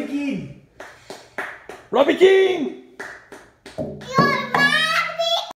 ไปกินรถไปกิน